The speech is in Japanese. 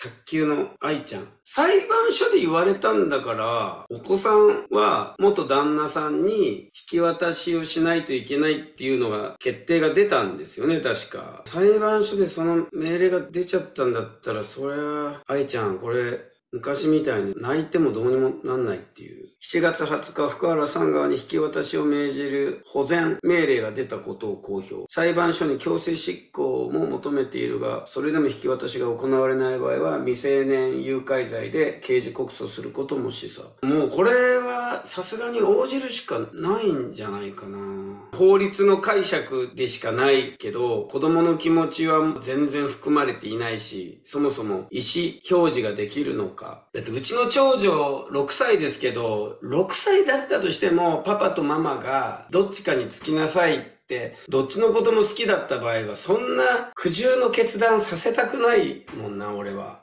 卓球の愛ちゃん。裁判所で言われたんだから、お子さんは元旦那さんに引き渡しをしないといけないっていうのが決定が出たんですよね、確か。裁判所でその命令が出ちゃったんだったら、そりゃ、愛ちゃん、これ、昔みたいに泣いてもどうにもなんないっていう。7月20日、福原さん側に引き渡しを命じる保全命令が出たことを公表。裁判所に強制執行も求めているが、それでも引き渡しが行われない場合は、未成年誘拐罪で刑事告訴することも示唆。もうこれはさすがに応じるしかないんじゃないかな。法律の解釈でしかないけど、子供の気持ちは全然含まれていないし、そもそも意思表示ができるのか。かだってうちの長女6歳ですけど、6歳だったとしてもパパとママがどっちかにつきなさいって、どっちのことも好きだった場合は、そんな苦渋の決断させたくないもんな、俺は。